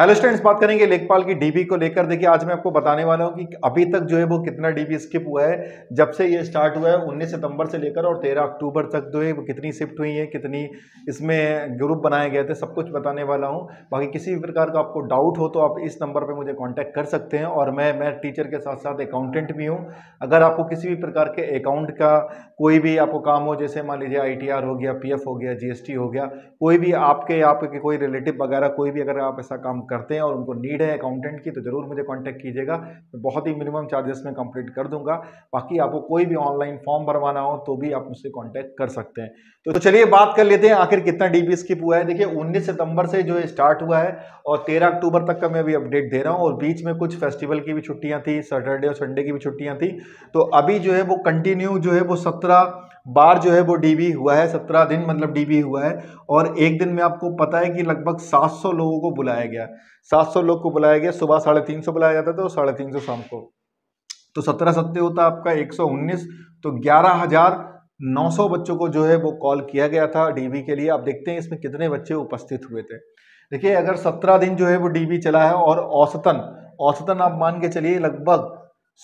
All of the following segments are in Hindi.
हेलो स्टूडेंट्स बात करेंगे लेखपाल की डीबी को लेकर। देखिए, आज मैं आपको बताने वाला हूँ कि अभी तक जो है वो कितना डीबी स्किप हुआ है, जब से ये स्टार्ट हुआ है 19 सितंबर से लेकर और 13 अक्टूबर तक जो है वो कितनी शिफ्ट हुई है, कितनी इसमें ग्रुप बनाए गए थे, सब कुछ बताने वाला हूँ। बाकी किसी भी प्रकार का आपको डाउट हो तो आप इस नंबर पर मुझे कॉन्टैक्ट कर सकते हैं और मैं मैं टीचर के साथ साथ अकाउंटेंट भी हूँ। अगर आपको किसी भी प्रकार के अकाउंट का कोई भी आपको काम हो, जैसे मान लीजिए आईटीआर हो गया पीएफ हो गया जीएसटी हो गया, कोई भी आपके आपके कोई रिलेटिव वगैरह, कोई भी अगर आप ऐसा काम करते हैं और उनको नीड है अकाउंटेंट की तो ज़रूर मुझे कांटेक्ट कीजिएगा। मैं बहुत ही मिनिमम चार्जेस में कंप्लीट कर दूँगा। बाकी आपको कोई भी ऑनलाइन फॉर्म भरवाना हो तो भी आप मुझसे कांटेक्ट कर सकते हैं। तो, तो चलिए बात कर लेते हैं आखिर कितना डीबी स्किप हुआ है। देखिए 19 सितंबर से जो स्टार्ट हुआ है और 13 अक्टूबर तक का मैं अभी अपडेट दे रहा हूँ और बीच में कुछ फेस्टिवल की भी छुट्टियाँ थी सैटरडे और संडे की भी छुट्टियाँ थी। तो अभी जो है वो कंटिन्यू जो है वो सत्रह बार जो है वो डीबी हुआ है सत्रह दिन मतलब डीबी हुआ है। और एक दिन में आपको पता है कि लगभग 700 लोगों को बुलाया गया। 700 लोग को बुलाया गया, सुबह साढ़े तीन सौ बुलाया जाता था और साढ़े तीन सौ शाम को। तो सत्रह सत्ते होता आपका 119 तो ग्यारह हज़ार नौ सौ बच्चों को जो है वो कॉल किया गया था डीबी के लिए। आप देखते हैं इसमें कितने बच्चे उपस्थित हुए थे। देखिए, अगर सत्रह दिन जो है वो डीबी चला है और औसतन औसतन आप मान के चलिए लगभग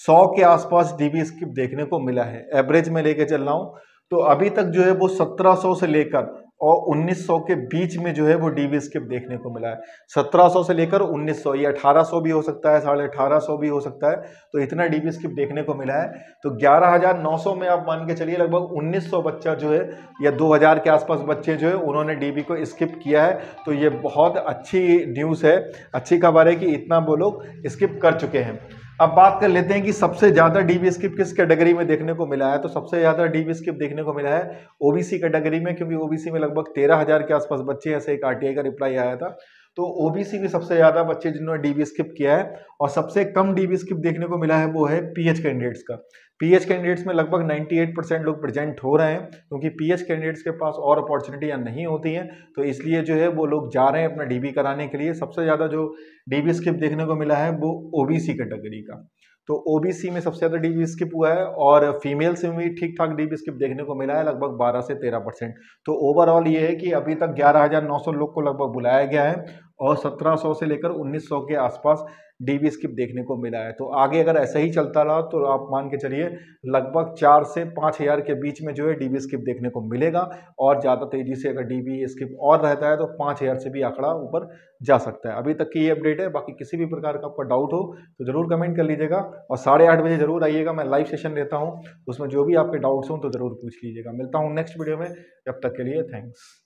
सौ के आसपास डीबी स्किप देखने को मिला है। एवरेज में लेके चल रहा हूँ। तो अभी तक जो है वो 1700 से लेकर और 1900 के बीच में जो है वो डीबी स्किप देखने को मिला है। 1700 से लेकर 1900 ये 1800 भी हो सकता है, साढ़े अठारह भी हो सकता है तो इतना डीबी स्किप देखने को मिला है। तो 11900 में आप मान के चलिए, लगभग 1900 बच्चा जो है, या 2000 के आसपास बच्चे जो है, उन्होंने डीबी को स्किप किया है। तो ये बहुत अच्छी न्यूज़ है, अच्छी खबर है कि इतना वो लोग स्किप कर चुके हैं। अब बात कर लेते हैं कि सबसे ज़्यादा डीबी स्किप किस कैटेगरी में देखने को मिला है? तो सबसे ज़्यादा डीबी स्किप देखने को मिला है ओबीसी कैटेगरी में, क्योंकि ओबीसी में लगभग तेरह हज़ार के आसपास बच्चे ऐसे एक आरटीआई का रिप्लाई आया था। तो ओबीसी में सबसे ज़्यादा बच्चे जिन्होंने डीबी स्किप किया है और सबसे कम डीबी स्किप देखने को मिला है वो है पीएच कैंडिडेट्स का। पीएच कैंडिडेट्स में लगभग 98 परसेंट लोग प्रेजेंट हो रहे हैं क्योंकि पीएच कैंडिडेट्स के पास और अपॉर्चुनिटियाँ नहीं होती हैं तो इसलिए जो है वो लोग जा रहे हैं अपना डीबी कराने के लिए। सबसे ज़्यादा जो डीबी स्किप देखने को मिला है वो ओबीसी कैटेगरी का। तो ओबीसी में सबसे ज़्यादा डी स्किप हुआ है और फीमेल्स में भी ठीक ठाक डी स्किप देखने को मिला है लगभग 12 से 13 परसेंट तो ओवरऑल ये है कि अभी तक 11,900 लोग को लगभग बुलाया गया है और 1700 से लेकर 1900 के आसपास डीबी स्किप देखने को मिला है। तो आगे अगर ऐसा ही चलता रहा तो आप मान के चलिए, लगभग चार से पाँच हज़ार के बीच में जो है डीबी स्किप देखने को मिलेगा और ज़्यादा तेज़ी से अगर डीबी स्किप और रहता है तो पाँच हज़ार से भी आंकड़ा ऊपर जा सकता है। अभी तक की ये अपडेट है, बाकी किसी भी प्रकार का आपका डाउट हो तो ज़रूर कमेंट कर लीजिएगा और साढ़े आठ बजे ज़रूर आइएगा। मैं लाइव सेशन लेता हूँ, उसमें जो भी आपके डाउट्स हों तो ज़रूर पूछ लीजिएगा। मिलता हूँ नेक्स्ट वीडियो में जब तक के लिए थैंक्स